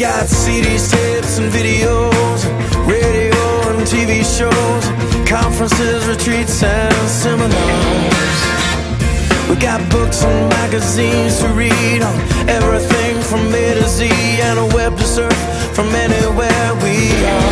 got CDs, tapes, and videos, radio and TV shows, conferences, retreats, and seminars. We got books and magazines to read on everything from A to Z, and a web to surf from anywhere we are.